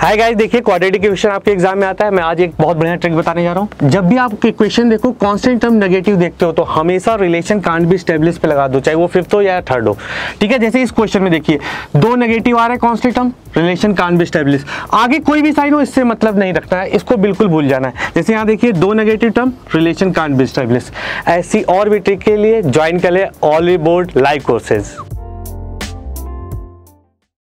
हाय guys देखिए quadratic equation आपके exam में आता है। मैं आज एक बहुत बढ़िया ट्रिक बताने जा रहा हूँ। जब भी आप इक्वेशन देखो कांस्टेंट टर्म नेगेटिव देखते हो तो हमेशा रिलेशन कांट भी स्टेब्लिश पे लगा दो, चाहे वो फिफ्थ हो या थर्ड हो। ठीक है, जैसे इस क्वेश्चन में देखिए, दो नेगेटिव आ रहे हैं constant term relation can't be establish आगे कोई भी साइन हो, इससे मतलब नहीं रखना है, इसको बिल्कुल भूल जाना है। जैसे यहाँ देखिए, दो negative term relation can't be establish ऐसी और भी ट्रिक के लिए ज्वाइन कर ले ऑल बोर्ड लाइव कोर्सेज